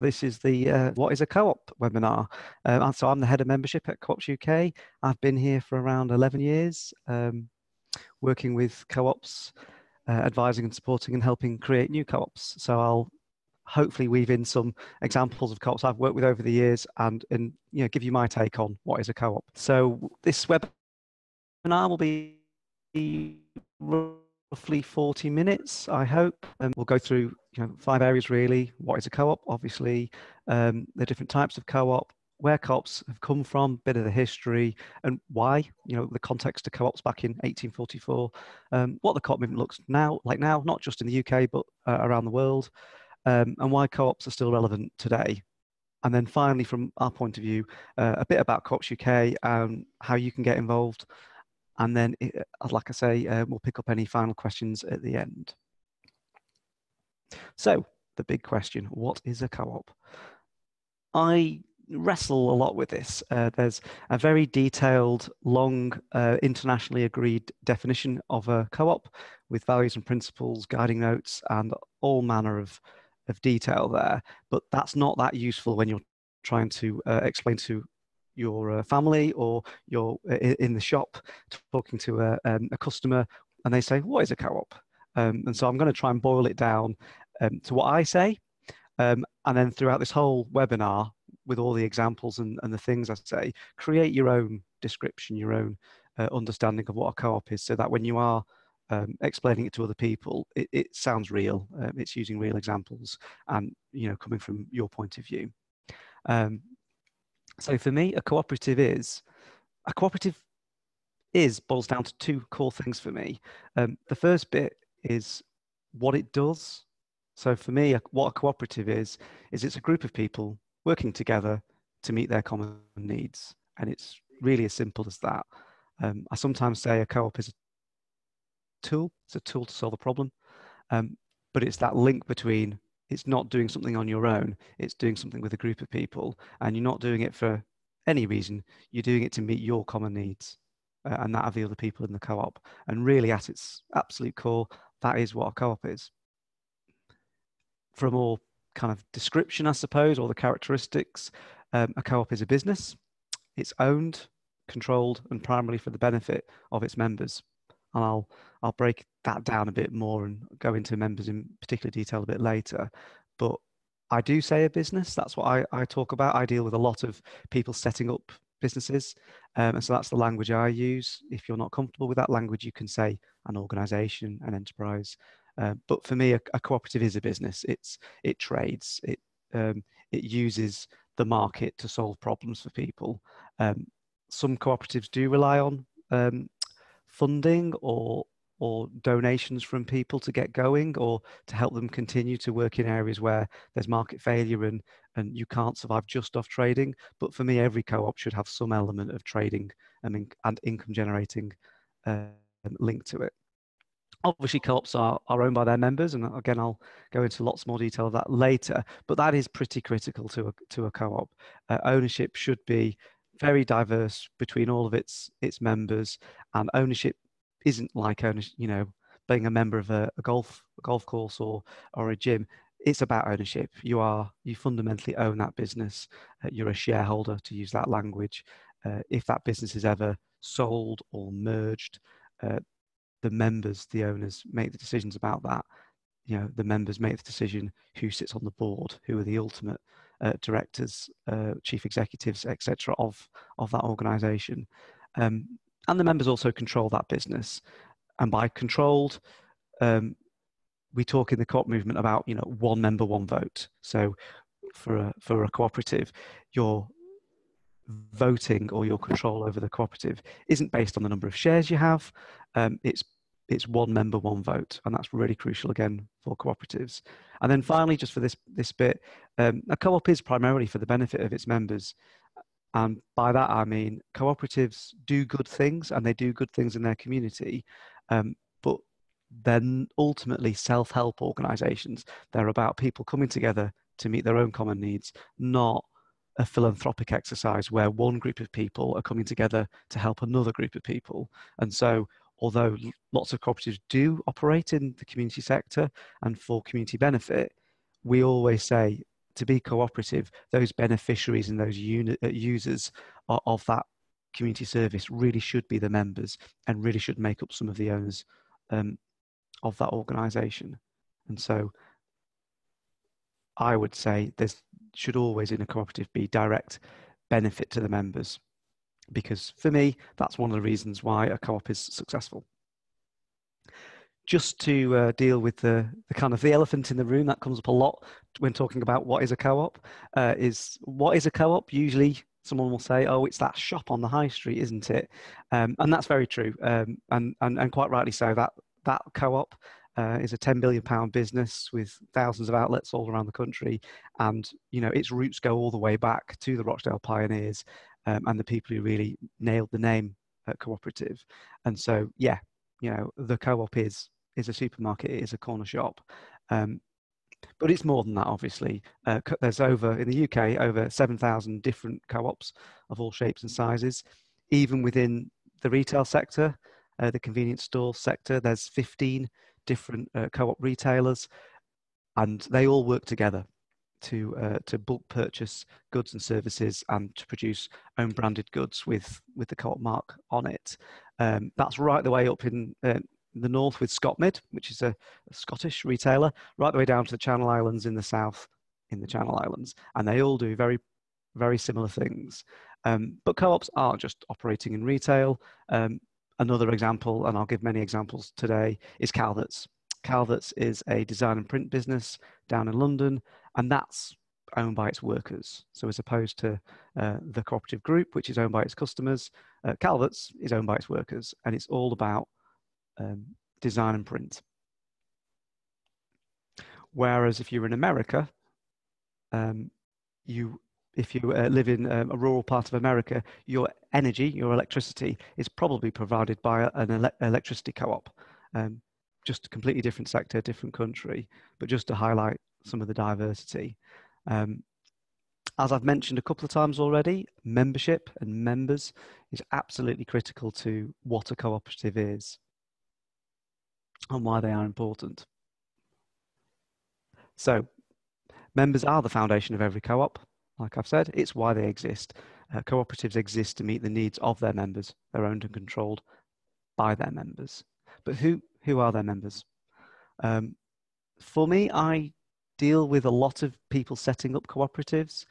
This is the uh, What is a Co-op webinar. Um, so I'm the head of membership at Co-ops UK. I've been here for around 11 years, um, working with co-ops, uh, advising and supporting and helping create new co-ops. So I'll hopefully weave in some examples of co-ops I've worked with over the years and, and you know, give you my take on what is a co-op. So this webinar will be roughly 40 minutes, I hope. And we'll go through you know, five areas really. What is a co-op? Obviously, um, the different types of co-op, where co-ops have come from, bit of the history, and why. You know, the context of co-ops back in 1844. Um, what the co-op movement looks now like now, not just in the UK but uh, around the world, um, and why co-ops are still relevant today. And then finally, from our point of view, uh, a bit about Co-ops UK and how you can get involved and then, it, uh, like I say, uh, we'll pick up any final questions at the end. So, the big question what is a co op? I wrestle a lot with this. Uh, there's a very detailed, long, uh, internationally agreed definition of a co op with values and principles, guiding notes, and all manner of, of detail there. But that's not that useful when you're trying to uh, explain to your uh, family or you're uh, in the shop talking to a, um, a customer and they say, What is a co op? Um, and so I'm going to try and boil it down um, to what I say. Um, and then throughout this whole webinar, with all the examples and, and the things I say, create your own description, your own uh, understanding of what a co op is, so that when you are um, explaining it to other people, it, it sounds real. Um, it's using real examples and you know coming from your point of view. Um, so for me, a cooperative is a cooperative is boils down to two core things for me. Um, the first bit is what it does. So for me, a, what a cooperative is is it's a group of people working together to meet their common needs, and it's really as simple as that. Um, I sometimes say a co-op is a tool. It's a tool to solve a problem, um, but it's that link between it's not doing something on your own it's doing something with a group of people and you're not doing it for any reason you're doing it to meet your common needs uh, and that of the other people in the co-op. And really at its absolute core that is what a co-op is. For a more kind of description i suppose or the characteristics um, a co-op is a business. It's owned controlled and primarily for the benefit of its members. And I'll I'll break that down a bit more and go into members in particular detail a bit later. But I do say a business. That's what I, I talk about. I deal with a lot of people setting up businesses, um, and so that's the language I use. If you're not comfortable with that language, you can say an organisation, an enterprise. Uh, but for me, a, a, cooperative is a business. It's it trades. It um, it uses the market to solve problems for people. Um, some cooperatives do rely on um, funding or or donations from people to get going or to help them continue to work in areas where there's market failure and and you can't survive just off trading? But for me every co-op should have some element of trading and, and income generating uh, linked to it. Obviously co-ops are, are owned by their members and again i'll go into lots more detail of that later but that is pretty critical to a, to a co-op. Uh, ownership should be very diverse between all of its its members, and ownership isn't like ownership, you know, being a member of a, a golf a golf course or or a gym. It's about ownership. You are you fundamentally own that business. Uh, you're a shareholder, to use that language. Uh, if that business is ever sold or merged, uh, the members, the owners, make the decisions about that. You know, the members make the decision who sits on the board, who are the ultimate uh, directors, uh, chief executives, etc. of of that organisation, um, and the members also control that business. And by controlled, um, we talk in the co-op movement about you know one member, one vote. So for a for a cooperative, your voting or your control over the cooperative isn't based on the number of shares you have. Um, it's it's one member, one vote, and that's really crucial again for cooperatives. And then finally, just for this this bit, um, a co-op is primarily for the benefit of its members, and by that I mean cooperatives do good things and they do good things in their community, um, but then ultimately self-help organisations. They're about people coming together to meet their own common needs, not a philanthropic exercise where one group of people are coming together to help another group of people. And so although lots of cooperatives do operate in the community sector and for community benefit, we always say to be cooperative, those beneficiaries and those uh, users of, of that community service really should be the members and really should make up some of the owners um, of that organisation. And so I would say there should always in a cooperative be direct benefit to the members because for me, that's one of the reasons why a co op is successful. Just to uh, deal with the, the kind of the elephant in the room that comes up a lot when talking about what is a co op, uh, is what is a co op? Usually someone will say, oh, it's that shop on the high street, isn't it? Um, and that's very true. Um, and, and, and quite rightly so, that, that co op uh, is a 10 billion pound business with thousands of outlets all around the country and you know its roots go all the way back to the rochdale pioneers um, and the people who really nailed the name at cooperative. And so, yeah, you know, the co-op is is a supermarket, it is a corner shop. Um, but it's more than that, obviously. Uh, there's over, in the UK, over 7,000 different co-ops of all shapes and sizes. Even within the retail sector, uh, the convenience store sector, there's 15 different uh, co-op retailers and they all work together to uh, to bulk purchase goods and services and to produce own branded goods with with the co-op mark on it. Um, that's right the way up in uh, the north with Scotmid, which is a, a, Scottish retailer, right the way down to the Channel Islands in the south in the Channel Islands, and they all do very very similar things. Um, but co-ops are just operating in retail. Um, another example, and I'll give many examples today, is Calvert's. Calvert's is a design and print business down in London, and that's owned by its workers. So as opposed to uh, the cooperative group, which is owned by its customers, uh, Calvert's is owned by its workers, and it's all about um, design and print. Whereas if you're in America, um, you if you uh, live in um, a rural part of America, your energy, your electricity, is probably provided by an ele- electricity co-op. Um, just a completely different sector, different country, but just to highlight some of the diversity. Um, as I've mentioned a couple of times already, membership and members is absolutely critical to what a cooperative is and why they are important. So, members are the foundation of every co op. Like I've said, it's why they exist. Uh, cooperatives exist to meet the needs of their members. They're owned and controlled by their members. But who, who are their members? Um, for me, I deal with a lot of people setting up cooperatives,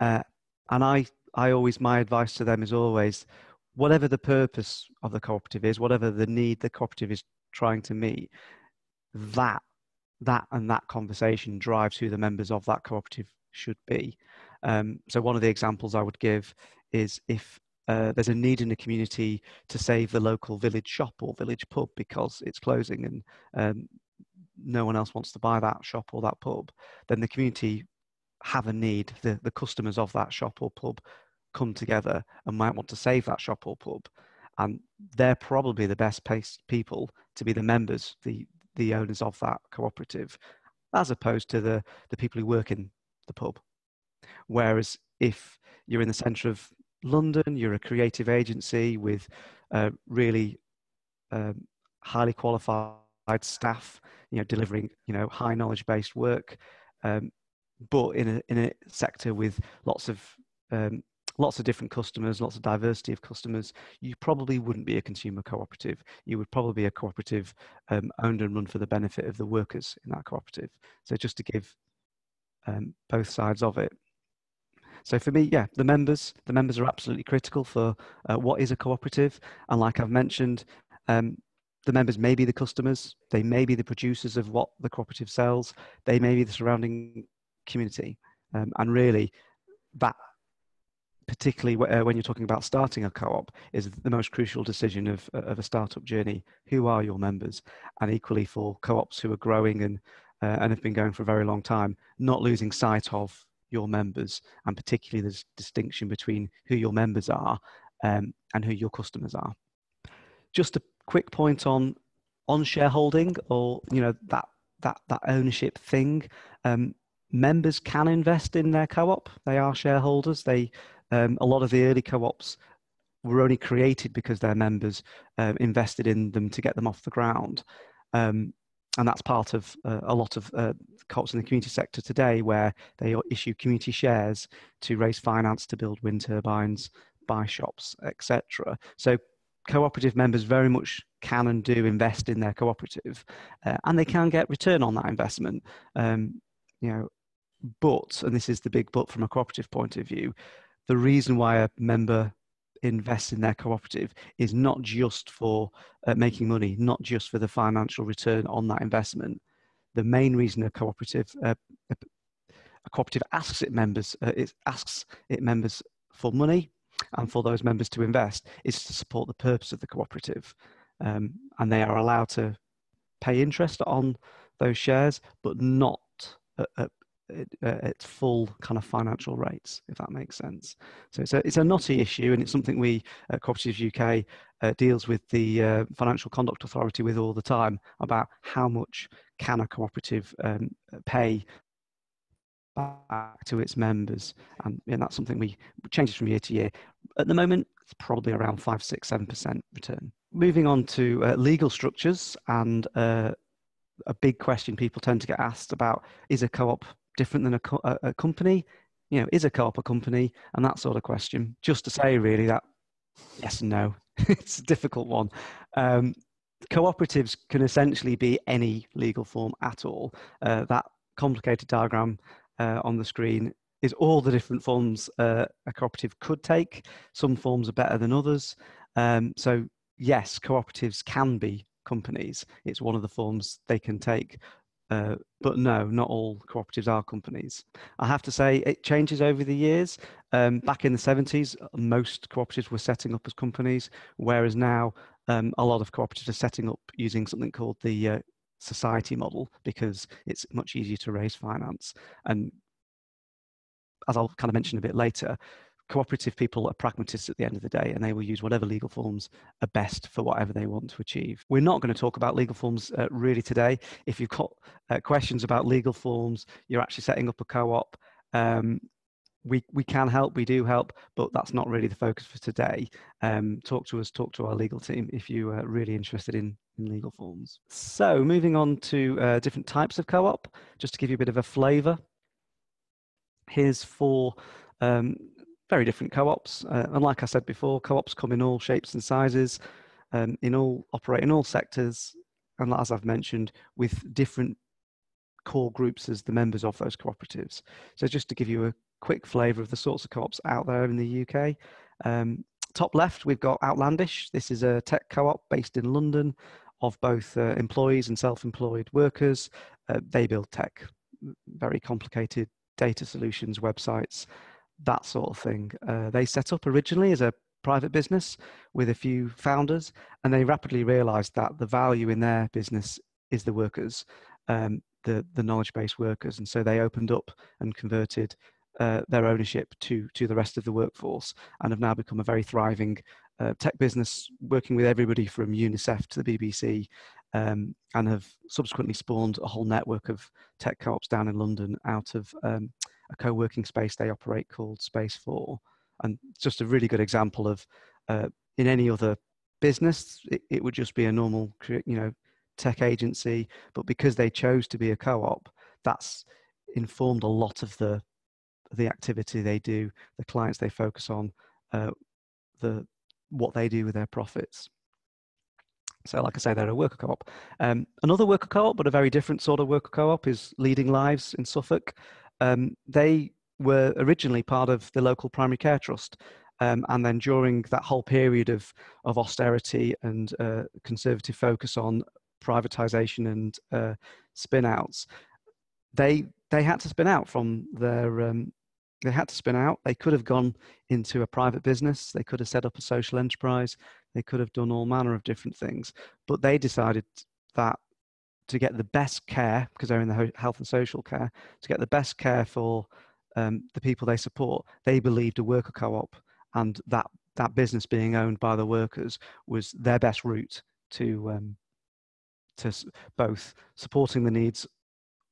uh, and I, I always my advice to them is always, whatever the purpose of the cooperative is, whatever the need the cooperative is trying to meet, that that and that conversation drives who the members of that cooperative should be. Um, so one of the examples I would give is if uh, there's a need in the community to save the local village shop or village pub because it's closing and um, no one else wants to buy that shop or that pub, then the community have a need. The, the customers of that shop or pub come together and might want to save that shop or pub. And they're probably the best placed people to be the members, the, the owners of that cooperative, as opposed to the, the people who work in the pub. Whereas if you're in the centre of London, you're a creative agency with uh, really um, highly qualified staff, you know, delivering you know high knowledge based work, um, but in a in a sector with lots of um, lots of different customers, lots of diversity of customers, you probably wouldn't be a consumer cooperative. You would probably be a cooperative um, owned and run for the benefit of the workers in that cooperative. So just to give um, both sides of it. So for me, yeah, the members, the members are absolutely critical for uh, what is a cooperative. And like I've mentioned, um, the members may be the customers, they may be the producers of what the cooperative sells, they may be the surrounding community. Um, and really, that, particularly uh, when you're talking about starting a co op, is the most crucial decision of, of a startup journey. Who are your members? And equally for co ops who are growing and, uh, and have been going for a very long time, not losing sight of your members and particularly the distinction between who your members are um, and who your customers are. Just a quick point on on shareholding or you know that that that ownership thing. Um, members can invest in their co-op. They are shareholders. They um, a lot of the early co-ops were only created because their members uh, invested in them to get them off the ground. Um, and that's part of uh, a lot of uh, co-ops in the community sector today where they issue community shares to raise finance to build wind turbines buy shops etc so cooperative members very much can and do invest in their cooperative uh, and they can get return on that investment um, you know but and this is the big but from a cooperative point of view the reason why a member invests in their cooperative is not just for uh, making money not just for the financial return on that investment the main reason a cooperative uh, a cooperative asks its members uh, it asks its members for money and for those members to invest is to support the purpose of the cooperative. Um, and they are allowed to pay interest on those shares, but not at, at, at, full kind of financial rates, if that makes sense. So it's a, it's a knotty issue, and it's something we at Cooperatives UK uh, deals with the uh, Financial Conduct Authority with all the time about how much can a cooperative um, pay back to its members, and, and that's something we changes from year to year. At the moment, it's probably around five, six, seven percent return. Moving on to uh, legal structures, and uh, a big question people tend to get asked about: Is a co-op different than a, co- a, a company? You know, is a co-op a company? And that sort of question. Just to say, really, that yes and no. it's a difficult one. Um, cooperatives can essentially be any legal form at all. Uh, that complicated diagram uh, on the screen is all the different forms uh, a cooperative could take. Some forms are better than others. Um, so, yes, cooperatives can be companies. It's one of the forms they can take. Uh, but no, not all cooperatives are companies. I have to say it changes over the years. Um, back in the 70s, most cooperatives were setting up as companies, whereas now um, a lot of cooperatives are setting up using something called the uh, society model because it's much easier to raise finance. And as I'll kind of mention a bit later, cooperative people are pragmatists at the end of the day and they will use whatever legal forms are best for whatever they want to achieve. We're not going to talk about legal forms uh, really today. If you've got uh, questions about legal forms, you're actually setting up a co op. Um, we, we can help, we do help, but that's not really the focus for today. Um, talk to us, talk to our legal team if you are really interested in in legal forms. So moving on to uh, different types of co-op, just to give you a bit of a flavour. Here's four um, very different co-ops. Uh, and like I said before, co-ops come in all shapes and sizes, um, in all operate in all sectors, and as I've mentioned, with different core groups as the members of those cooperatives. So just to give you a quick flavour of the sorts of co-ops out there in the UK. Um, top left, we've got Outlandish. This is a tech co-op based in London of both uh, employees and self-employed workers. Uh, they build tech, very complicated data solutions, websites, that sort of thing. Uh, they set up originally as a private business with a few founders, and they rapidly realized that the value in their business is the workers, um, the, the knowledge-based workers. And so they opened up and converted uh, their ownership to, to the rest of the workforce and have now become a very thriving uh, tech business working with everybody from UNICEF to the BBC um, and have subsequently spawned a whole network of tech co-ops down in London out of um, a co-working space they operate called Space 4. And just a really good example of uh, in any other business, it, it, would just be a normal, you know, tech agency. But because they chose to be a co-op, that's informed a lot of the the activity they do, the clients they focus on, uh, the what they do with their profits. So, like I say, they're a worker co-op. Um, another worker co-op, but a very different sort of worker co-op, is Leading Lives in Suffolk. Um, they were originally part of the local primary care trust, um, and then during that whole period of of austerity and uh, conservative focus on privatization and uh, spin outs, they they had to spin out from their um, they had to spin out. They could have gone into a private business. They could have set up a social enterprise. They could have done all manner of different things. But they decided that to get the best care, because they're in the health and social care, to get the best care for um, the people they support, they believed a worker co-op and that that business being owned by the workers was their best route to um, to both supporting the needs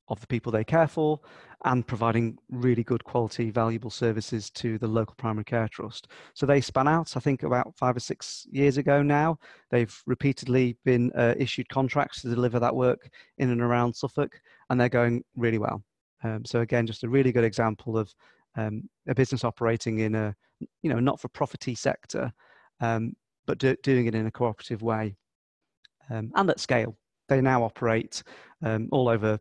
of the people they care for and providing really good quality, valuable services to the local primary care trust. So they span out, I think, about five or six years ago now. They've repeatedly been uh, issued contracts to deliver that work in and around Suffolk, and they're going really well. Um, so again, just a really good example of um, a business operating in a, you know, not for profity sector, um, but do, doing it in a cooperative way um, and at scale. They now operate um, all over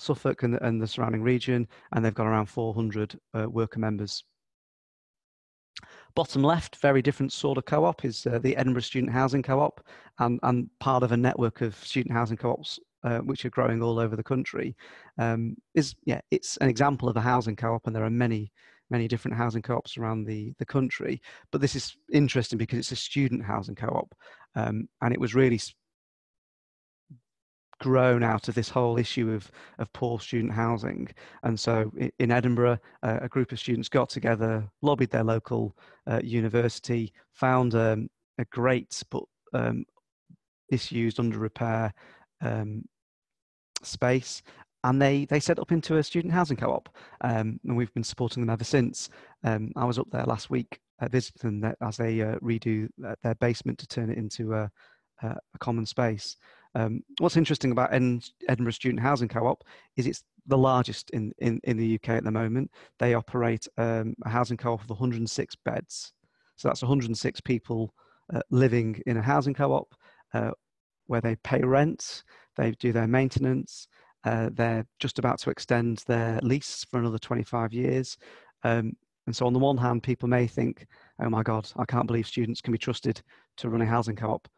Suffolk and, and, the surrounding region, and they've got around 400 uh, worker members. Bottom left, very different sort of co-op is uh, the Edinburgh Student Housing Co-op, and, and, part of a network of student housing co-ops uh, which are growing all over the country. Um, is yeah, it's an example of a housing co-op, and there are many many different housing co-ops around the, the country. But this is interesting because it's a student housing co-op, um, and it was really grown out of this whole issue of, of poor student housing. And so in Edinburgh, uh, a group of students got together, lobbied their local uh, university, found um, a great but um, disused under repair um, space, and they they set up into a student housing co-op, um, and we've been supporting them ever since. Um, I was up there last week uh, visiting them as they uh, redo uh, their basement to turn it into a, a common space. Um, what's interesting about Edinburgh Student Housing Co-op is it's the largest in, in, in the UK at the moment. They operate um, a housing co-op of 106 beds. So that's 106 people uh, living in a housing co-op uh, where they pay rent, they do their maintenance, uh, they're just about to extend their lease for another 25 years. Um, and so on the one hand, people may think, oh my God, I can't believe students can be trusted to run a housing co-op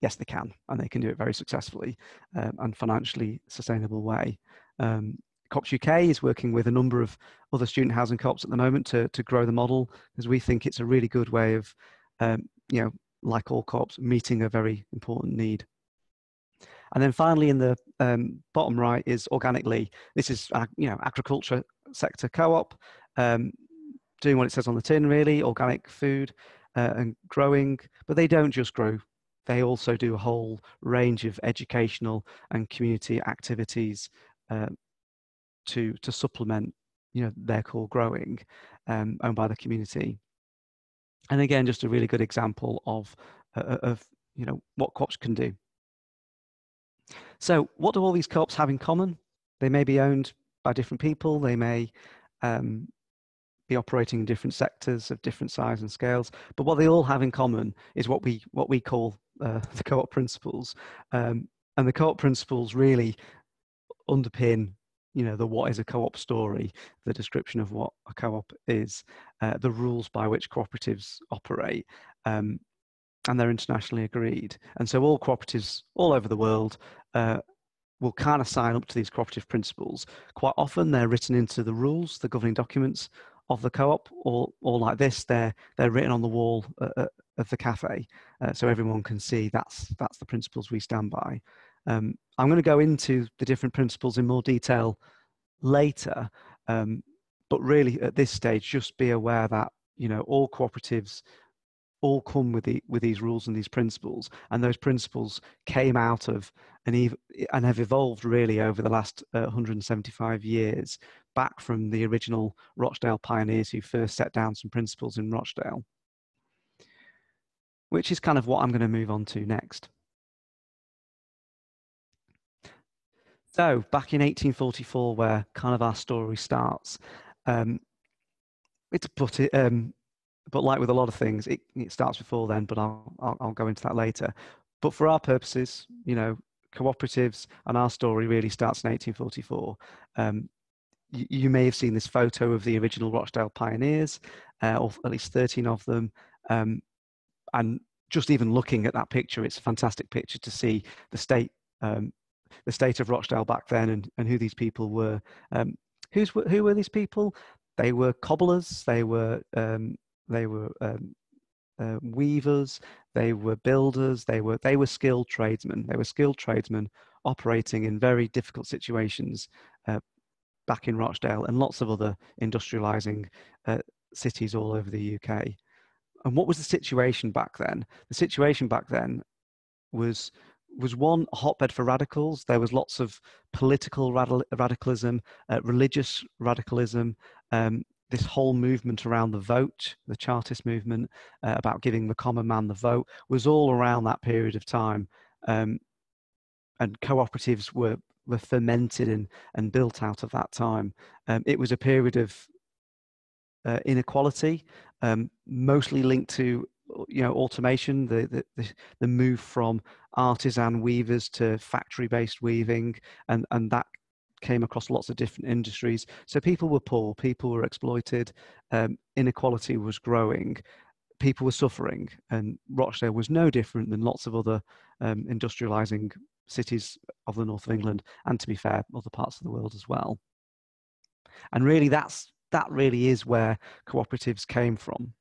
yes, they can, and they can do it very successfully um, and financially sustainable way. Um, Co-ops UK is working with a number of other student housing co-ops at the moment to, to grow the model because we think it's a really good way of, um, you know, like all co-ops, meeting a very important need. And then finally in the um, bottom right is OrganicLea. This is, uh, you know, agriculture sector co-op, um, doing what it says on the tin really, organic food uh, and growing, but they don't just grow they also do a whole range of educational and community activities uh, to to supplement you know their core growing um, owned by the community. And again just a really good example of uh, of you know what co-ops can do. So what do all these co-ops have in common? They may be owned by different people. They may um, be operating in different sectors of different size and scales. But what they all have in common is what we what we call uh, the co-op principles, um, and the co-op principles really underpin you know the what is a co-op story the description of what a co-op is uh, the rules by which cooperatives operate um, and they're internationally agreed. And so all cooperatives all over the world uh, will kind of sign up to these cooperative principles. Quite often they're written into the rules the governing documents of the co-op or or like this they're they're written on the wall uh, uh, of the cafe uh, so everyone can see that's that's the principles we stand by. Um, i'm going to go into the different principles in more detail later um, but really at this stage just be aware that you know all cooperatives all come with the with these rules and these principles and those principles came out of and ev- and have evolved really over the last uh, 175 years back from the original Rochdale pioneers who first set down some principles in Rochdale which is kind of what I'm going to move on to next so back in 1844 where kind of our story starts um, it's but it um, but like with a lot of things, it, it starts before then. But I'll, I'll, I'll go into that later. But for our purposes, you know, cooperatives and our story really starts in 1844. Um, you, may have seen this photo of the original Rochdale pioneers, uh, or at least 13 of them. Um, and just even looking at that picture, it's a fantastic picture to see the state, um, the state of Rochdale back then, and, and who these people were. Um, who's who were these people? They were cobblers. They were um, they were um, uh, weavers, they were builders, they were they were skilled tradesmen. They were skilled tradesmen operating in very difficult situations uh, back in Rochdale and lots of other industrializing uh, cities all over the UK. And what was the situation back then? The situation back then was was one hotbed for radicals. There was lots of political radicalism, uh, religious radicalism, um, this whole movement around the vote, the Chartist movement uh, about giving the common man the vote, was all around that period of time. Um, and cooperatives were were fermented and, and built out of that time. Um, it was a period of uh, inequality, um, mostly linked to you know automation, the, the the move from artisan weavers to factory based weaving, and and that came across lots of different industries. So people were poor, people were exploited, um, inequality was growing, people were suffering, and Rochdale was no different than lots of other um, industrializing cities of the north of England, and to be fair, other parts of the world as well. And really, that's that really is where cooperatives came from.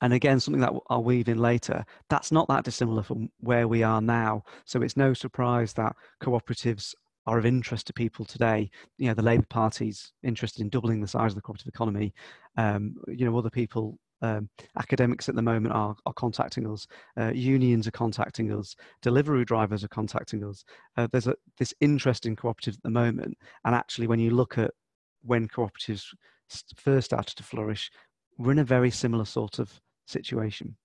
And again, something that I'll weave in later, that's not that dissimilar from where we are now. So it's no surprise that cooperatives are of interest to people today. You know, the Labour Party's interested in doubling the size of the cooperative economy. Um, you know, other people um, academics at the moment are, are contacting us, uh, unions are contacting us, delivery drivers are contacting us. Uh, there's a, this interest in cooperatives at the moment, and actually, when you look at when cooperatives first started to flourish, we're in a very similar sort of situation.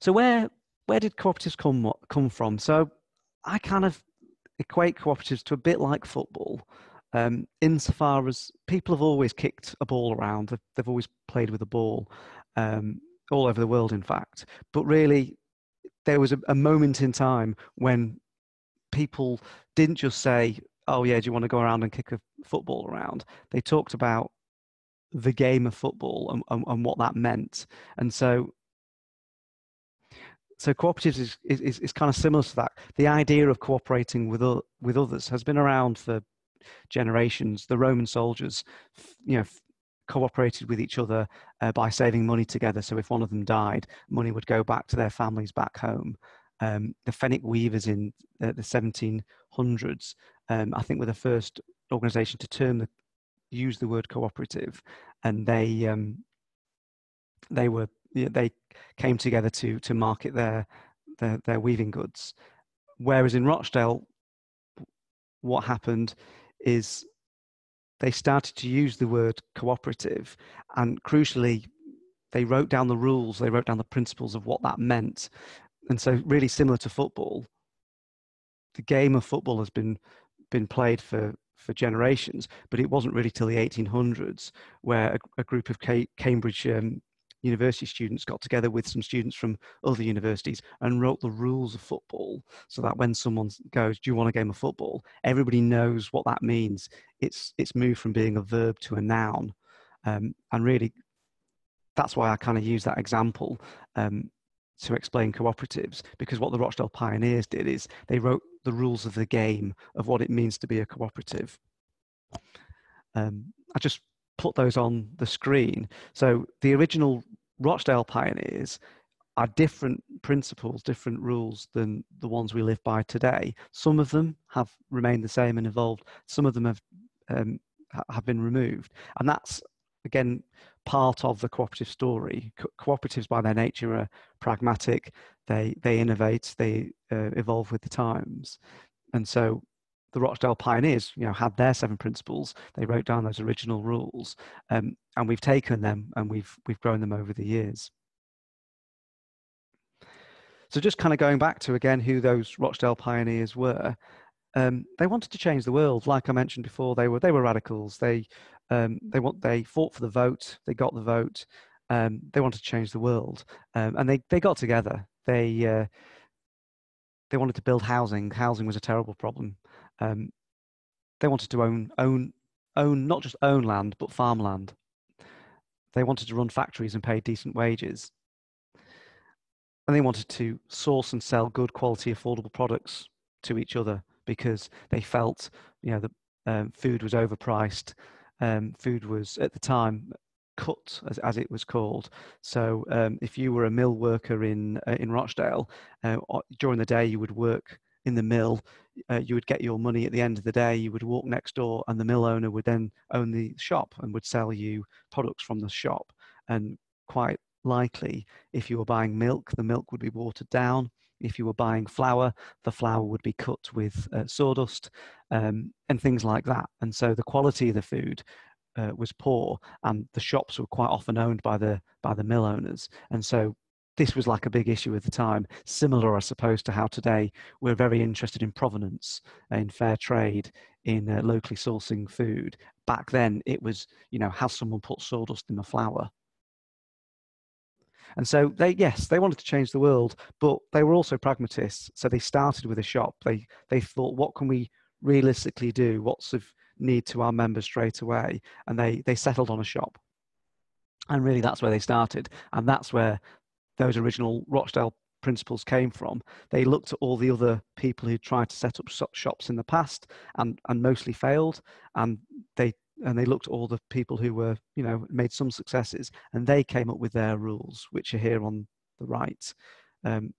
So where where did cooperatives come come from? So I kind of equate cooperatives to a bit like football um, insofar as people have always kicked a ball around, they've, they've always played with a ball um, all over the world, in fact. But really, there was a, a moment in time when people didn't just say, oh yeah, do you want to go around and kick a football around? They talked about the game of football and, and, and what that meant. And so so cooperatives is, is, is kind of similar to that. The idea of cooperating with, with others has been around for generations, the Roman soldiers, you know, cooperated with each other uh, by saving money together. So if one of them died, money would go back to their families back home. Um, the Fenwick Weavers in uh, the 1700s, um, I think, were the first organisation to term the use the word cooperative, and they um, they were they came together to to market their their, their weaving goods. Whereas in Rochdale, what happened is they started to use the word cooperative and crucially they wrote down the rules they wrote down the principles of what that meant. And so really similar to football the game of football has been been played for for generations but it wasn't really till the 1800s where a, a group of cambridge um, university students got together with some students from other universities and wrote the rules of football so that when someone goes, Do you want a game of football? everybody knows what that means. It's, it's moved from being a verb to a noun. Um, and really, that's why I kind of use that example um, to explain cooperatives because what the Rochdale pioneers did is they wrote the rules of the game of what it means to be a cooperative. Um, I just put those on the screen. So the original Rochdale pioneers are different principles, different rules than the ones we live by today. Some of them have remained the same and evolved. Some of them have um, have been removed, and that's again part of the cooperative story. Co- cooperatives, by their nature, are pragmatic. They they innovate. They uh, evolve with the times, and so the Rochdale pioneers, you know, had their seven principles. They wrote down those original rules, um, and we've taken them and we've we've grown them over the years. So just kind of going back to again who those Rochdale pioneers were, um, they wanted to change the world. Like I mentioned before, they were they were radicals. They um, they want they fought for the vote. They got the vote. Um, they wanted to change the world, um, and they they got together. They uh, they wanted to build housing. Housing was a terrible problem. Um, they wanted to own own own not just own land but farmland. They wanted to run factories and pay decent wages. And they wanted to source and sell good quality, affordable products to each other because they felt, you know, the um, food was overpriced. Um, food was at the time cut, as, as it was called. So um, if you were a mill worker in uh, in Rochdale, uh, during the day you would work in the mill, uh, you would get your money at the end of the day. You would walk next door, and the mill owner would then own the shop and would sell you products from the shop. And quite likely if you were buying milk, the milk would be watered down. If you were buying flour, the flour would be cut with uh, sawdust um, and things like that. And so the quality of the food uh, was poor, and the shops were quite often owned by the by the mill owners. And so this was like a big issue at the time. Similar, I suppose, to how today we're very interested in provenance, in fair trade, in uh, locally sourcing food. Back then, it was you know has someone put sawdust in the flour and so they, yes, they wanted to change the world, but they were also pragmatists. So they started with a shop. They they thought, what can we realistically do? What's of need to our members straight away? And they they settled on a shop. And really, that's where they started, and that's where those original Rochdale principles came from. They looked at all the other people who tried to set up shops in the past and, and mostly failed, and they and they looked at all the people who were, you know, made some successes, and they came up with their rules, which are here on the right. Um,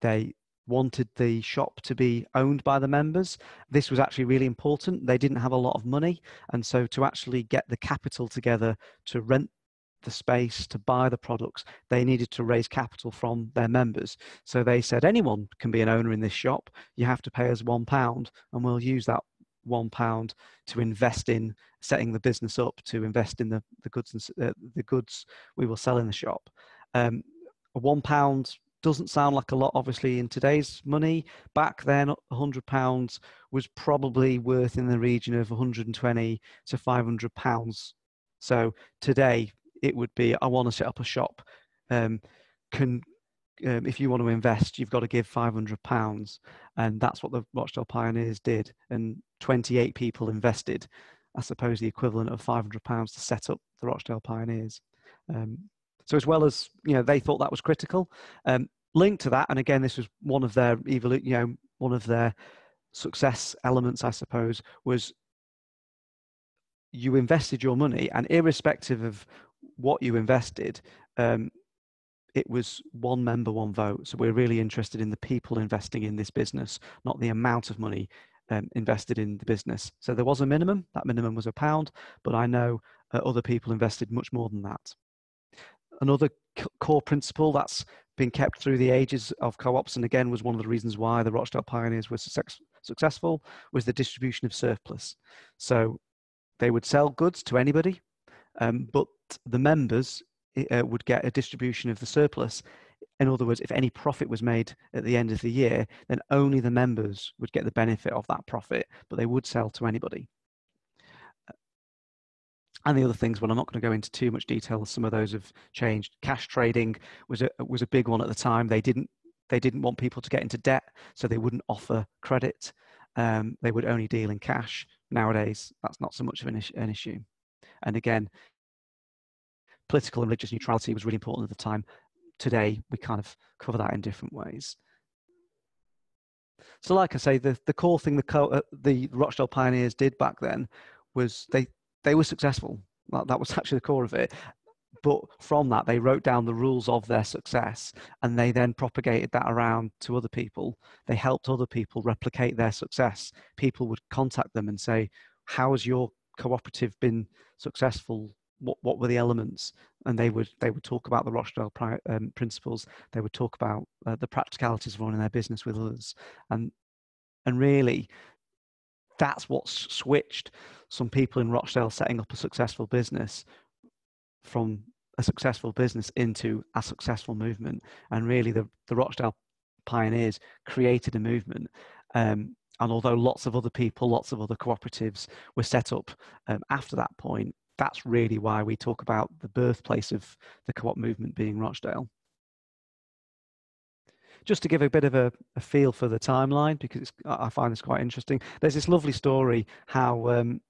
they wanted the shop to be owned by the members. This was actually really important. They didn't have a lot of money, and so to actually get the capital together to rent the space to buy the products, they needed to raise capital from their members. So they said, anyone can be an owner in this shop. You have to pay us one pound, and we'll use that one pound to invest in setting the business up to invest in the, the goods and uh, the goods we will sell in the shop um, one pound doesn't sound like a lot obviously in today's money back then 100 pounds was probably worth in the region of 120 to 500 pounds so today it would be i want to set up a shop um, can um, if you want to invest, you've got to give five hundred pounds, and that's what the Rochdale Pioneers did. And twenty-eight people invested. I suppose the equivalent of five hundred pounds to set up the Rochdale Pioneers. Um, so as well as you know, they thought that was critical. Um, linked to that, and again, this was one of their evolu- you know, one of their success elements, I suppose, was you invested your money, and irrespective of what you invested, um, it was one member, one vote. So we're really interested in the people investing in this business, not the amount of money um, invested in the business. So there was a minimum. That minimum was a pound, but I know uh, other people invested much more than that. Another c- core principle that's been kept through the ages of co-ops, and again was one of the reasons why the Rochdale Pioneers were success- successful, was the distribution of surplus. So they would sell goods to anybody, um, but the members uh, would get a distribution of the surplus. In other words, if any profit was made at the end of the year, then only the members would get the benefit of that profit, but they would sell to anybody. And the other things, well, I'm not going to go into too much detail. Some of those have changed. Cash trading was a was a big one at the time. They didn't they didn't want people to get into debt, so they wouldn't offer credit. Um, they would only deal in cash. Nowadays, that's not so much of an, is- an issue. And again, political and religious neutrality was really important at the time. Today, we kind of cover that in different ways. So, like I say, the, the core thing the, co- uh, the Rochdale pioneers did back then was they, they were successful. That, that was actually the core of it. But from that, they wrote down the rules of their success and they then propagated that around to other people. They helped other people replicate their success. People would contact them and say, How has your cooperative been successful what what were the elements? And they would they would talk about the Rochdale um, principles. They would talk about uh, the practicalities of running their business with others and and really that's what switched some people in Rochdale setting up a successful business from a successful business into a successful movement. And really the the Rochdale pioneers created a movement um, and although lots of other people, lots of other cooperatives were set up um, after that point, that's really why we talk about the birthplace of the co-op movement being Rochdale. Just to give a bit of a, a feel for the timeline, because I find this quite interesting. There's this lovely story how um,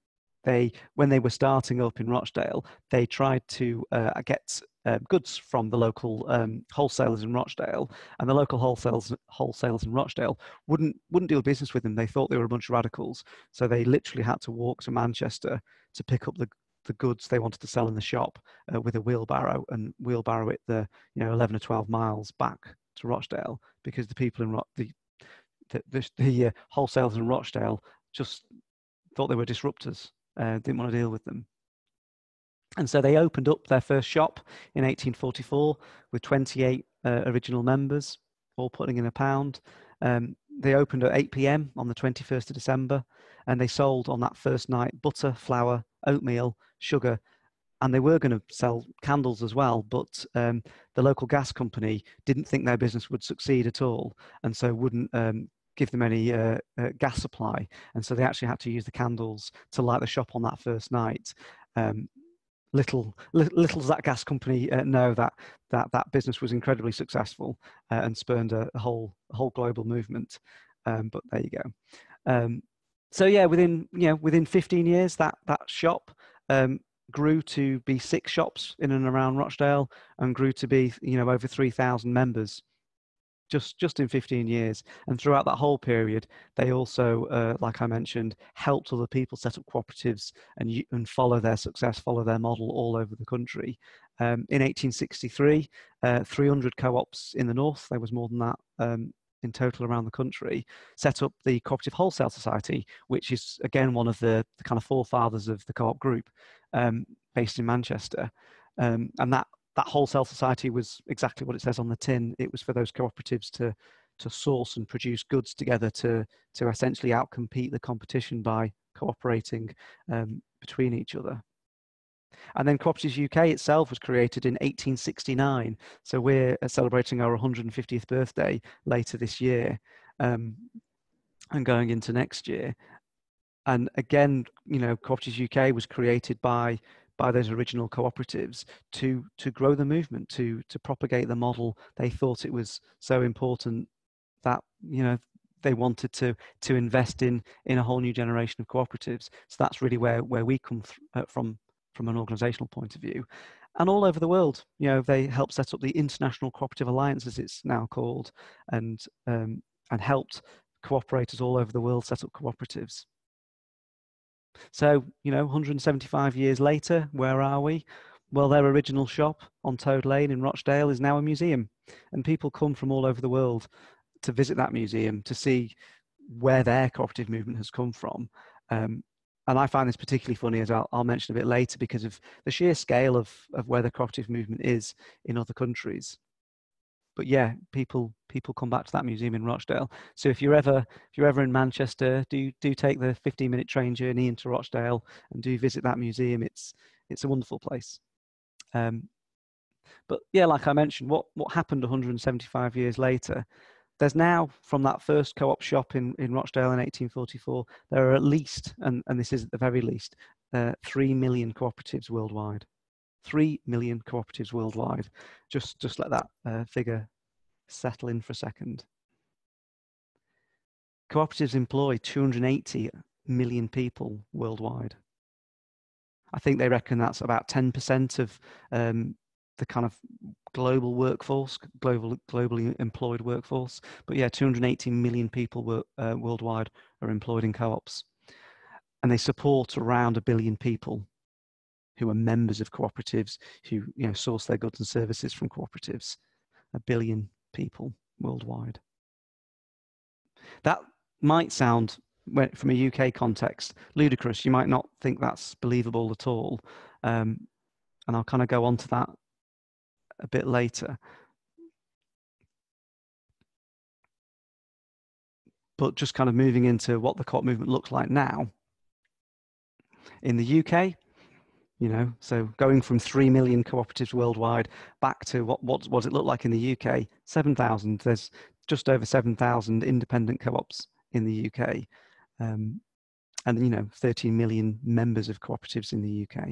they, when they were starting up in Rochdale, they tried to uh, get uh, goods from the local um, wholesalers in Rochdale, and the local wholesalers wholesalers in Rochdale wouldn't wouldn't deal business with them. They thought they were a bunch of radicals, so they literally had to walk to Manchester to pick up the the goods they wanted to sell in the shop uh, with a wheelbarrow and wheelbarrow it the you know 11 or 12 miles back to Rochdale because the people in Ro- the the, the, the uh, wholesalers in Rochdale just thought they were disruptors, uh, didn't want to deal with them. And so they opened up their first shop in 1844 with 28 uh, original members, all putting in a pound. Um, they opened at 8 p.m. on the 21st of December, and they sold on that first night butter, flour, oatmeal, sugar, and they were going to sell candles as well. But um, the local gas company didn't think their business would succeed at all, and so wouldn't um, give them any uh, uh, gas supply. And so they actually had to use the candles to light the shop on that first night. Um, little, little does that gas company uh, know that that that business was incredibly successful uh, and spurned a, a, whole whole global movement. Um, but there you go. Um, so yeah, within you know within 15 years, that that shop um, grew to be six shops in and around Rochdale, and grew to be you know over 3,000 members just just in 15 years and throughout that whole period they also uh, like i mentioned helped other people set up cooperatives and and follow their success follow their model all over the country. Um, in 1863 uh, 300 co-ops in the north there was more than that um, in total around the country set up the cooperative wholesale society which is again one of the, the kind of forefathers of the co-op group um, based in manchester. Um, and that that wholesale society was exactly what it says on the tin. It was for those cooperatives to to source and produce goods together to to essentially outcompete the competition by cooperating um, between each other. And then Cooperatives UK itself was created in 1869. So we're uh, celebrating our 150th birthday later this year um, and going into next year. And again, you know, Cooperatives UK was created by by those original cooperatives to to grow the movement, to to propagate the model. They thought it was so important that you know they wanted to to invest in in a whole new generation of cooperatives. So that's really where where we come th- uh, from from an organizational point of view. And all over the world, you know, they helped set up the International Cooperative Alliance, as it's now called, and um, and helped cooperators all over the world set up cooperatives. So, you know, 175 years later, where are we? Well, their original shop on Toad Lane in Rochdale is now a museum, and people come from all over the world to visit that museum to see where their cooperative movement has come from. Um, and I find this particularly funny, as I'll, I'll, mention a bit later, because of the sheer scale of, of where the cooperative movement is in other countries but yeah, people people come back to that museum in Rochdale. So if you're ever if you're ever in Manchester, do do take the 15 minute train journey into Rochdale and do visit that museum. It's it's a wonderful place. Um, but yeah, like I mentioned, what what happened 175 years later? There's now from that first co-op shop in, in Rochdale in 1844, there are at least, and, and this is at the very least, uh, three million cooperatives worldwide. 3 million cooperatives worldwide. Just, just let that uh, figure settle in for a second. Cooperatives employ 280 million people worldwide. I think they reckon that's about 10% of um, the kind of global workforce, global, globally employed workforce. But yeah, 280 million people were, uh, worldwide are employed in co-ops. And they support around a billion people who are members of cooperatives, who you know source their goods and services from cooperatives, a billion people worldwide. That might sound, from a UK context, ludicrous. You might not think that's believable at all, um, and I'll kind of go on to that a bit later. But just kind of moving into what the co-op movement looks like now. In the UK, you know so going from 3 million cooperatives worldwide back to what what, does it look like in the uk 7000 there's just over 7000 independent co-ops in the uk um, and you know 13 million members of cooperatives in the uk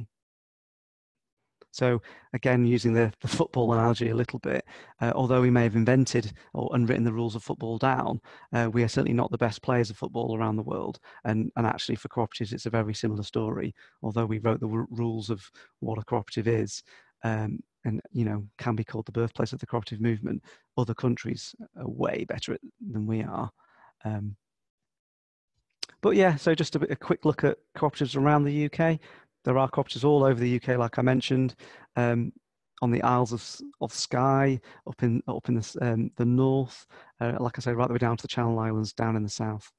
so again, using the, the football analogy a little bit, uh, although we may have invented or unwritten the rules of football down, uh, we are certainly not the best players of football around the world. And, and actually for cooperatives, it's a very similar story. Although we wrote the w- rules of what a cooperative is, um, and you know can be called the birthplace of the cooperative movement, other countries are way better than we are. Um, but yeah, so just a, bit, a quick look at cooperatives around the UK. There are cooperatives all over the UK, like I mentioned, um, on the Isles of, of Skye, up in up in the, um, the north, uh, like I say, right the way down to the Channel Islands, down in the south.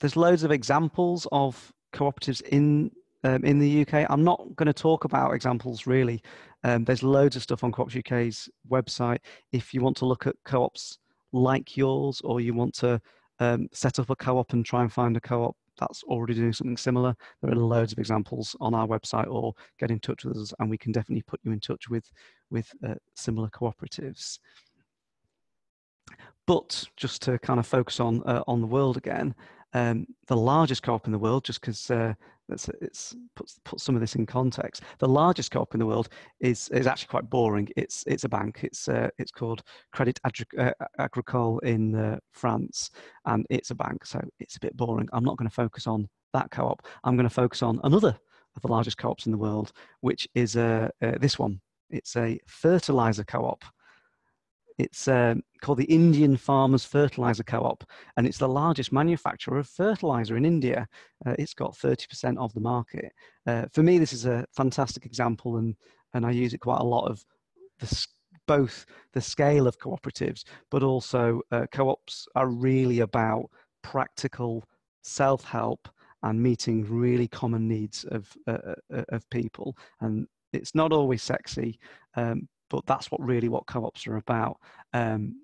There's loads of examples of cooperatives in um, in the UK. I'm not going to talk about examples really. Um, there's loads of stuff on Co-ops UK's website. If you want to look at co-ops like yours, or you want to um, set up a co-op and try and find a co-op that's already doing something similar, there are loads of examples on our website, or get in touch with us, and we can definitely put you in touch with with uh, similar cooperatives. But just to kind of focus on uh, on the world again, um, the largest co-op in the world, just because uh, it's, it's puts put some of this in context. The largest co-op in the world is is actually quite boring. It's it's a bank. It's uh, it's called Credit uh, Agricole in uh, France, and it's a bank. So it's a bit boring. I'm not going to focus on that co-op. I'm going to focus on another of the largest co-ops in the world, which is uh, uh this one. It's a fertilizer co-op. It's um, called the Indian Farmers Fertilizer Co-op, and it's the largest manufacturer of fertilizer in India. Uh, it's got 30% of the market. Uh, for me, this is a fantastic example, and, and I use it quite a lot of the, both the scale of cooperatives, but also uh, co-ops are really about practical self-help and meeting really common needs of, uh, uh, of people. And it's not always sexy, um, but that's what really what co-ops are about. Um,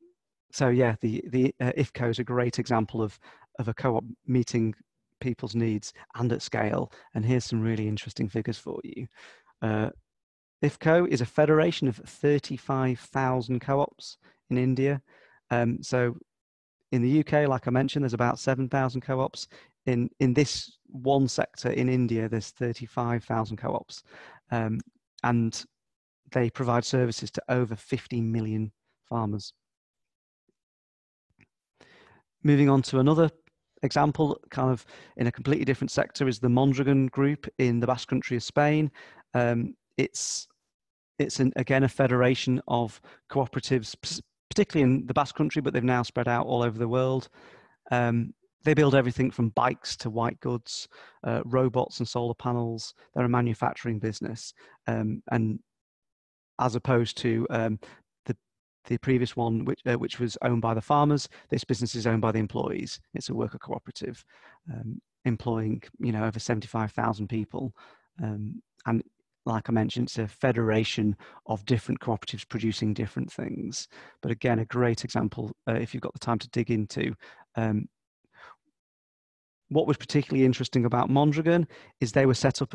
so yeah, the the uh, IFFCO is a great example of of a co-op meeting people's needs and at scale. And here's some really interesting figures for you. Uh, IFFCO is a federation of 35,000 co-ops in India. Um, so in the UK, like I mentioned, there's about 7,000 co-ops. In in this one sector in India, there's 35,000 co-ops, um, and they provide services to over 50 million farmers. Moving on to another example, kind of in a completely different sector, is the Mondragon Group in the Basque Country of Spain. Um, it's it's an, again a federation of cooperatives, particularly in the Basque Country, but they've now spread out all over the world. Um, they build everything from bikes to white goods, uh, robots and solar panels. They're a manufacturing business, um, and as opposed to um, the the previous one, which uh, which was owned by the farmers. This business is owned by the employees. It's a worker cooperative, um, employing you know over seventy five thousand people, um, and like I mentioned, it's a federation of different cooperatives producing different things. But again, a great example uh, if you've got the time to dig into. Um, what was particularly interesting about Mondragon is they were set up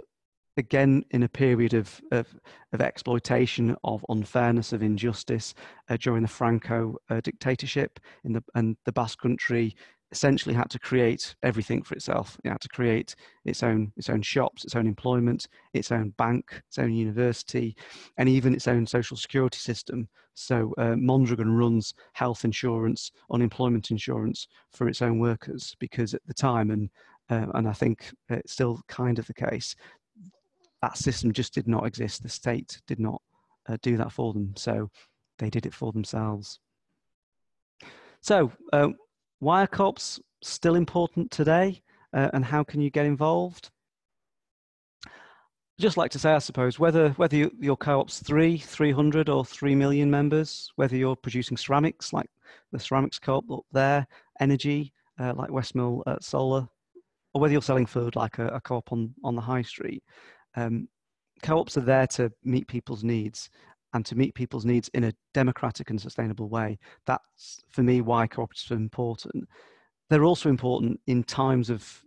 again in a period of, of, of exploitation, of unfairness, of injustice uh, during the Franco uh, dictatorship in the and the Basque Country essentially had to create everything for itself. It had to create its own its own shops, its own employment, its own bank, its own university, and even its own social security system. So uh, Mondragon runs health insurance, unemployment insurance for its own workers because at the time and uh, and I think it's still kind of the case that system just did not exist. The state did not uh, do that for them, so they did it for themselves. So, uh, why are co-ops still important today, uh, and how can you get involved? Just like to say, I suppose, whether whether you, your co-op's three, three hundred, or three million members, whether you're producing ceramics like the ceramics co-op up there, energy uh, like Westmill uh, Solar, or whether you're selling food like a, a co-op on on the high street, um, co-ops are there to meet people's needs and to meet people's needs in a democratic and sustainable way. That's for me why cooperatives are important. They're also important in times of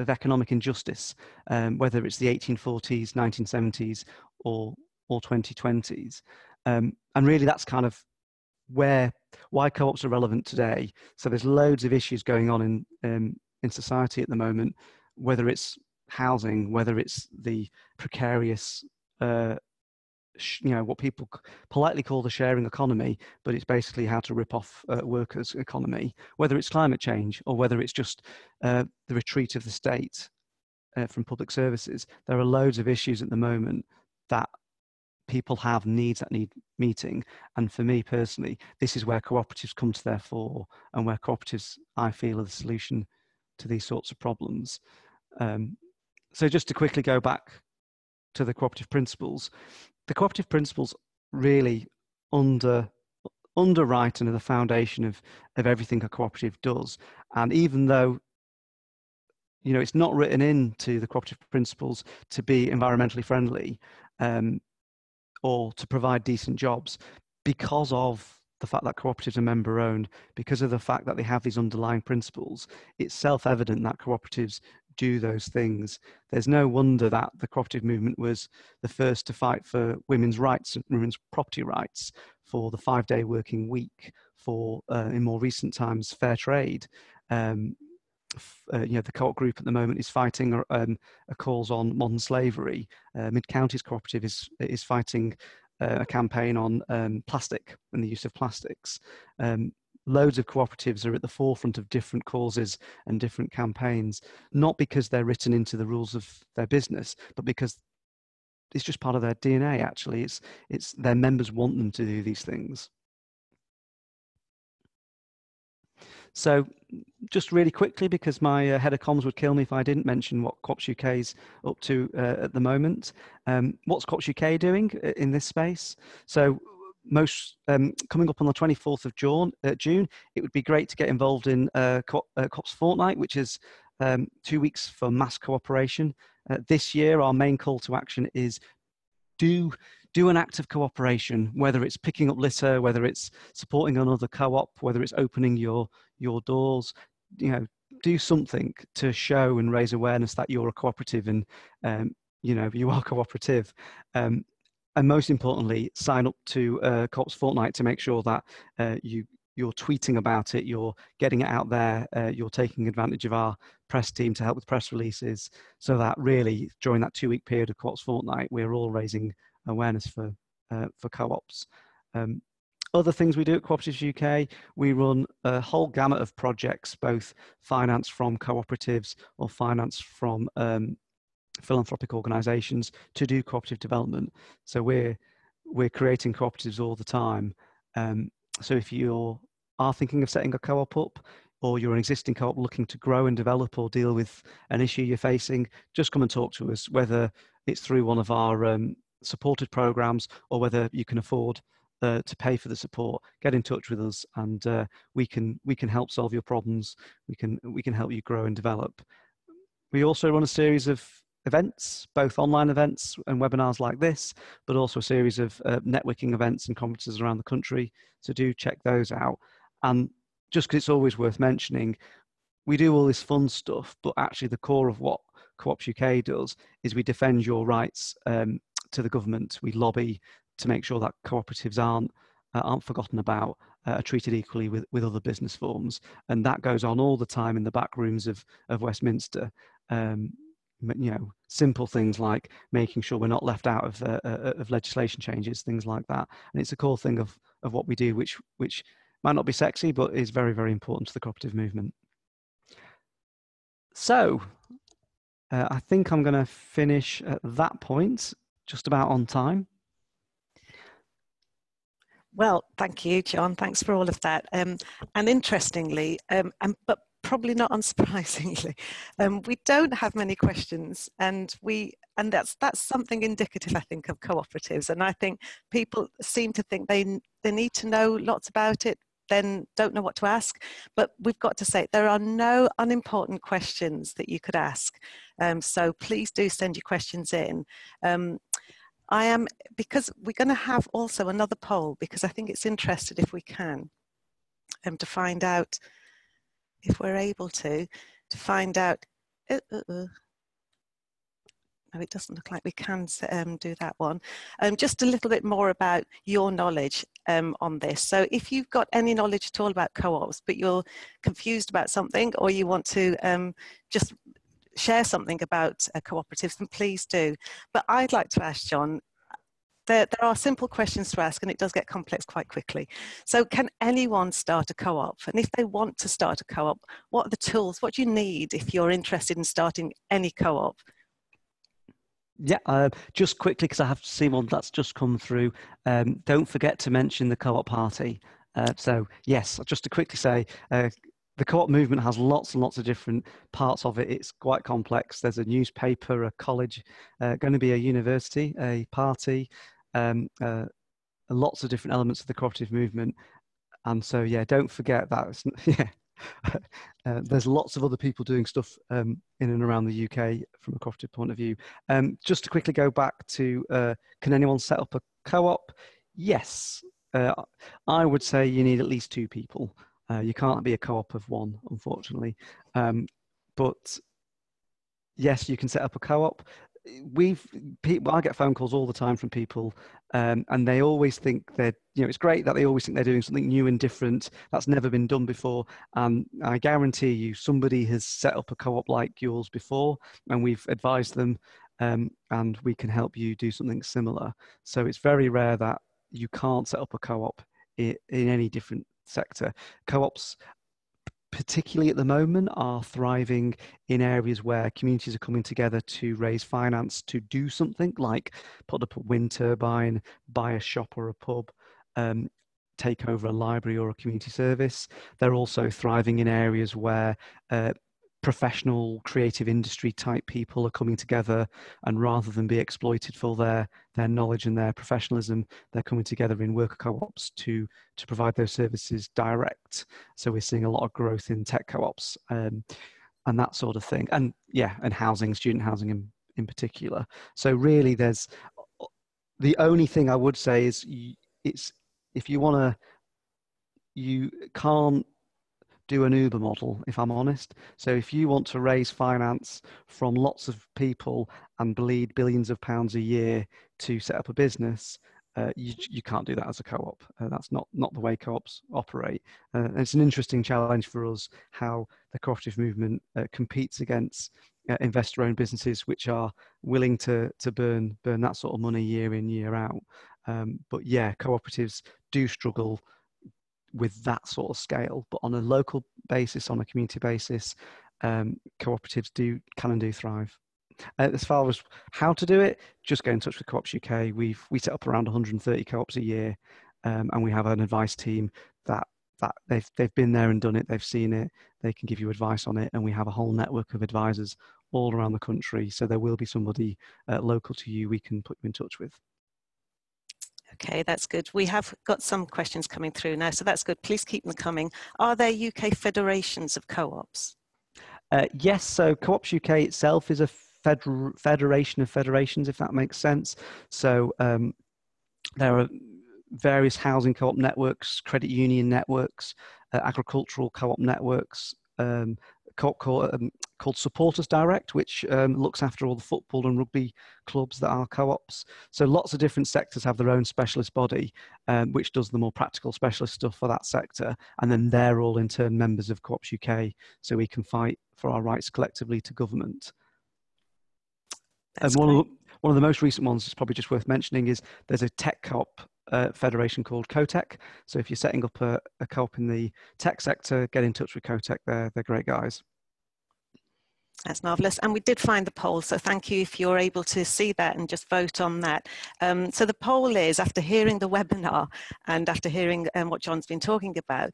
of economic injustice, um, whether it's the 1840s, 1970s, or or 2020s, um, and really that's kind of where why co-ops are relevant today. So there's loads of issues going on in um, in society at the moment, whether it's housing, whether it's the precarious, uh, sh- you know, what people politely call the sharing economy, but it's basically how to rip off uh, workers' economy, whether it's climate change or whether it's just uh, the retreat of the state uh, from public services. There are loads of issues at the moment that people have needs that need meeting. And for me personally, this is where cooperatives come to their fore and where cooperatives, I feel, are the solution to these sorts of problems. Um, so just to quickly go back to the cooperative principles, the cooperative principles really under underwrite and are the foundation of, of everything a cooperative does. And even though you know, it's not written into the cooperative principles to be environmentally friendly um, or to provide decent jobs because of the fact that cooperatives are member owned, because of the fact that they have these underlying principles, it's self evident that cooperatives do those things. There's no wonder that the cooperative movement was the first to fight for women's rights and women's property rights, for the five day working week, for, uh, in more recent times, fair trade. Um, uh, you know, the co-op group at the moment is fighting um, calls on modern slavery. Uh, Mid Counties Cooperative is is fighting uh, a campaign on um, plastic and the use of plastics. Um, loads of cooperatives are at the forefront of different causes and different campaigns, not because they're written into the rules of their business, but because it's just part of their DNA. Actually, it's it's their members want them to do these things. So just really quickly, because my uh, head of comms would kill me if I didn't mention what Co-ops UK is up to uh, at the moment. Um, what's Co-ops UK doing uh, in this space? So most um, coming up on the 24th of June, uh, June, it would be great to get involved in uh, Co- uh, Co-ops Fortnight, which is um, two weeks for mass cooperation. Uh, this year, our main call to action is do do an act of cooperation, whether it's picking up litter, whether it's supporting another co-op, whether it's opening your your doors. You know, do something to show and raise awareness that you're a cooperative and um, you know you are cooperative. Um, and most importantly, sign up to uh, Co-ops Fortnight to make sure that uh, you you're tweeting about it, you're getting it out there, uh, you're taking advantage of our press team to help with press releases, so that really during that two week period of Co-ops Fortnight, we're all raising awareness for uh, for co-ops. Um, other things we do at Cooperatives UK, we run a whole gamut of projects, both finance from cooperatives or finance from um, philanthropic organisations to do cooperative development. So we're we're creating cooperatives all the time. Um, so if you are thinking of setting a co-op up, or you're an existing co-op looking to grow and develop or deal with an issue you're facing, just come and talk to us. Whether it's through one of our um, supported programs or whether you can afford uh, to pay for the support, get in touch with us, and uh, we can we can help solve your problems. We can we can help you grow and develop. We also run a series of events, both online events and webinars like this, but also a series of uh, networking events and conferences around the country. So do check those out. And just because it's always worth mentioning, we do all this fun stuff, but actually the core of what Co-ops UK does is we defend your rights um, to the government. We lobby to make sure that cooperatives aren't uh, aren't forgotten about, uh, are treated equally with, with other business forms, and that goes on all the time in the back rooms of of Westminster. Um, you know, simple things like making sure we're not left out of uh, uh, of legislation changes, things like that, and it's a core thing of of what we do, which which might not be sexy, but is very very important to the cooperative movement. So, uh, I think I'm going to finish at that point just about on time. Well, thank you, John. Thanks for all of that. Um, and interestingly, um, and, but probably not unsurprisingly, um, we don't have many questions, and we and that's that's something indicative, I think, of cooperatives. And I think people seem to think they they need to know lots about it, then don't know what to ask. But we've got to say there are no unimportant questions that you could ask. Um, so please do send your questions in. Um, I am, because we're going to have also another poll, because I think it's interested if we can, um, to find out, if we're able to, to find out, uh, uh, uh. no, it doesn't look like we can um, do that one. Um, just a little bit more about your knowledge um, on this. So if you've got any knowledge at all about co-ops, but you're confused about something, or you want to um, just share something about uh, cooperatives, then please do. But I'd like to ask John, there, there are simple questions to ask and it does get complex quite quickly. So can anyone start a co-op? And if they want to start a co-op, what are the tools? What do you need if you're interested in starting any co-op? Yeah, uh, just quickly because I have seen one that's just come through. Um, don't forget to mention the co-op party. Uh, so yes, just to quickly say, uh, the co-op movement has lots and lots of different parts of it. It's quite complex. There's a newspaper, a college, uh, going to be a university, a party, um, uh, lots of different elements of the cooperative movement. And so, yeah, don't forget that. yeah, uh, there's lots of other people doing stuff um, in and around the UK from a cooperative point of view. Um, just to quickly go back to uh, can anyone set up a co-op? Yes, uh, I would say you need at least two people. Uh, you can't be a co-op of one, unfortunately. Um, but yes, you can set up a co-op we've people i get phone calls all the time from people um, and they always think they're you know it's great that they always think they're doing something new and different. That's never been done before. And i guarantee you somebody has set up a co-op like yours before and we've advised them um, and we can help you do something similar. So it's very rare that you can't set up a co-op in, in any different sector. Co-ops particularly at the moment, are thriving in areas where communities are coming together to raise finance to do something like put up a wind turbine, buy a shop or a pub, um, take over a library or a community service. They're also thriving in areas where uh, professional creative industry type people are coming together and rather than be exploited for their their knowledge and their professionalism they're coming together in worker co-ops to to provide those services direct. So we're seeing a lot of growth in tech co-ops um, and that sort of thing. And yeah and housing student housing in in particular. So really there's the only thing i would say is it's if you want to you can't do an Uber model, if I'm honest. So if you want to raise finance from lots of people and bleed billions of pounds a year to set up a business, uh, you, you can't do that as a co-op. Uh, that's not, not the way co-ops operate. Uh, it's an interesting challenge for us how the cooperative movement uh, competes against uh, investor-owned businesses which are willing to, to burn, burn that sort of money year in, year out. Um, but yeah, cooperatives do struggle with that sort of scale. But on a local basis, on a community basis, um, cooperatives do can and do thrive. Uh, as far as how to do it, just get in touch with Co-ops UK. We've we set up around 130 co-ops a year, um, and we have an advice team that that they've they've been there and done it. They've seen it. They can give you advice on it, and we have a whole network of advisors all around the country. So there will be somebody uh, local to you we can put you in touch with. Okay, that's good. We have got some questions coming through now, so that's good. Please keep them coming. Are there UK federations of co-ops? Uh, yes, so Co-ops UK itself is a feder federation of federations, if that makes sense. So um, there are various housing co-op networks, credit union networks, uh, agricultural co-op networks, um, called, um, called Supporters Direct, which um, looks after all the football and rugby clubs that are co-ops. So lots of different sectors have their own specialist body, um, which does the more practical specialist stuff for that sector. And then they're all in turn members of Co-ops UK, so we can fight for our rights collectively to government. and one of, the, one of the most recent ones is probably just worth mentioning is there's a tech co-op federation called CoTech. So if you're setting up a, a co-op in the tech sector, get in touch with CoTech. They're, they're great guys. That's marvellous. And we did find the poll, so thank you if you're able to see that and just vote on that. Um, so the poll is, after hearing the webinar and after hearing um, what John's been talking about,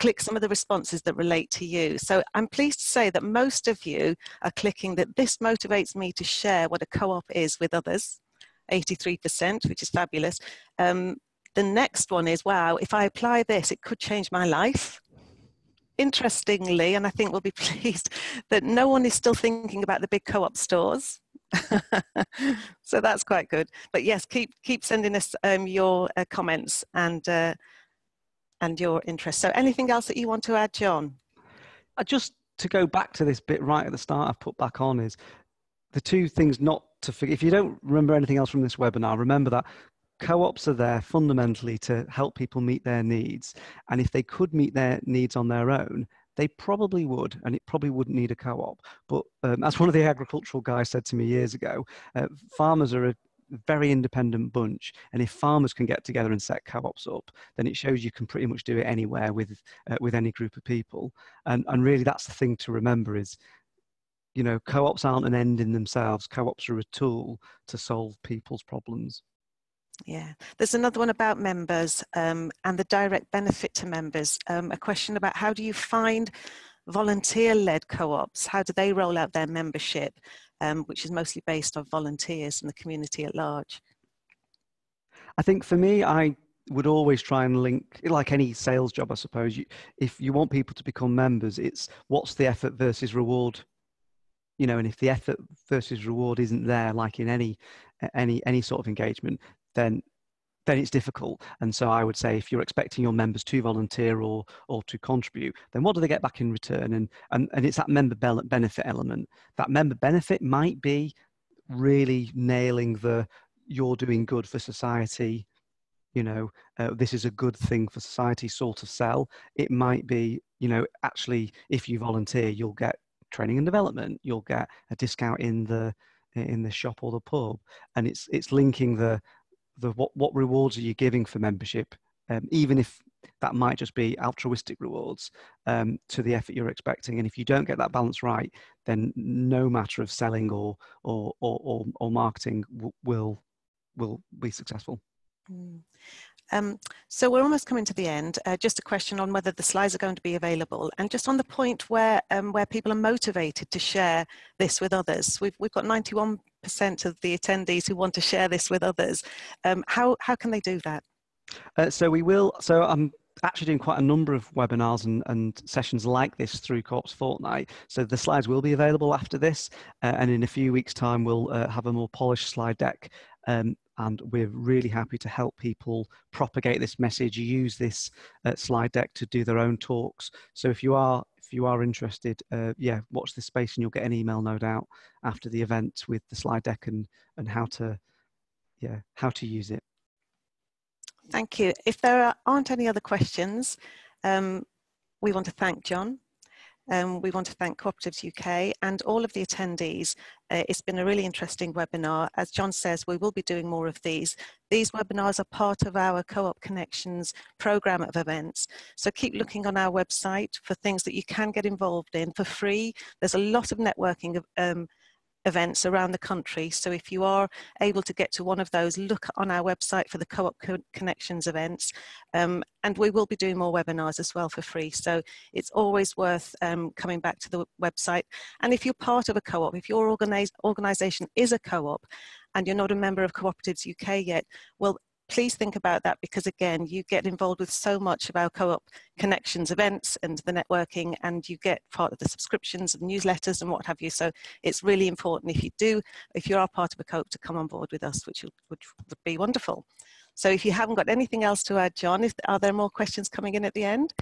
click some of the responses that relate to you. So I'm pleased to say that most of you are clicking that this motivates me to share what a co-op is with others. 83%, which is fabulous. Um, the next one is, wow, if I apply this, it could change my life. Interestingly, and I think we'll be pleased that no one is still thinking about the big co-op stores. so that's quite good. But yes, keep keep sending us um, your uh, comments and uh, and your interest. So anything else that you want to add, John? I just to go back to this bit right at the start I've put back on is the two things not to forget. If you don't remember anything else from this webinar, remember that co-ops are there fundamentally to help people meet their needs. And if they could meet their needs on their own, they probably would, and it probably wouldn't need a co-op. But um, as one of the agricultural guys said to me years ago, uh, farmers are a very independent bunch, and if farmers can get together and set co-ops up, then it shows you can pretty much do it anywhere with uh, with any group of people. And and really, that's the thing to remember is you know, co-ops aren't an end in themselves. Co-ops are a tool to solve people's problems. Yeah, there's another one about members um, and the direct benefit to members. Um, a question about how do you find volunteer-led co-ops? How do they roll out their membership, um, which is mostly based on volunteers and the community at large? I think for me, I would always try and link, like any sales job, I suppose. You, if you want people to become members, it's what's the effort versus reward you know and if the effort versus reward isn't there like in any any any sort of engagement then then it's difficult. And so i would say if you're expecting your members to volunteer or or to contribute then what do they get back in return? And and, and it's that member benefit element. That member benefit might be really nailing the you're doing good for society you know uh, this is a good thing for society sort of sell. It might be you know actually if you volunteer you'll get training and development you'll get a discount in the in the shop or the pub. And it's it's linking the the what, what rewards are you giving for membership um, even if that might just be altruistic rewards um, to the effort you're expecting. And if you don't get that balance right then no matter of selling or or or, or, or marketing w- will will be successful. Mm. Um, so we're almost coming to the end. Uh, just a question on whether the slides are going to be available, and just on the point where um, where people are motivated to share this with others. We've we've got 91% of the attendees who want to share this with others. Um, how how can they do that? Uh, so we will. So I'm actually doing quite a number of webinars and, and sessions like this through Co-ops Fortnight. So the slides will be available after this, uh, and in a few weeks' time, we'll uh, have a more polished slide deck um, and we're really happy to help people propagate this message use this uh, slide deck to do their own talks. So if you are if you are interested uh, yeah watch this space and you'll get an email no doubt after the event with the slide deck and and how to yeah how to use it. Thank you. If there aren't any other questions um, we want to thank john um, we want to thank Cooperatives UK and all of the attendees. Uh, it's been a really interesting webinar. As John says, we will be doing more of these. These webinars are part of our Co-op Connections program of events. So keep looking on our website for things that you can get involved in for free. There's a lot of networking um, events around the country. So if you are able to get to one of those, look on our website for the Co-op Connections events. Um, and we will be doing more webinars as well for free. So it's always worth um, coming back to the website. And if you're part of a co-op, if your organization is a co-op and you're not a member of Cooperatives UK yet, well, please think about that because again you get involved with so much of our co-op connections events and the networking and you get part of the subscriptions and newsletters and what have you. So it's really important if you do if you are part of a co-op to come on board with us which would, which would be wonderful. So if you haven't got anything else to add john if, are there more questions coming in at the end?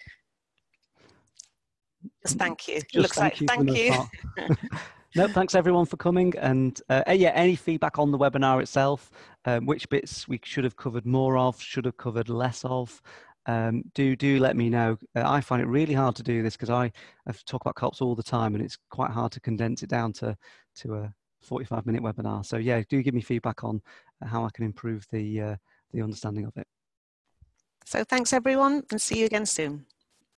Just thank you. Just looks thank like you thank you no, thanks everyone for coming. And uh, yeah, any feedback on the webinar itself, um, which bits we should have covered more of, should have covered less of, um, do do let me know. Uh, I find it really hard to do this because I, I talk about co-ops all the time, and it's quite hard to condense it down to to a 45 minute webinar. So yeah, do give me feedback on how I can improve the uh, the understanding of it. So thanks everyone, and see you again soon.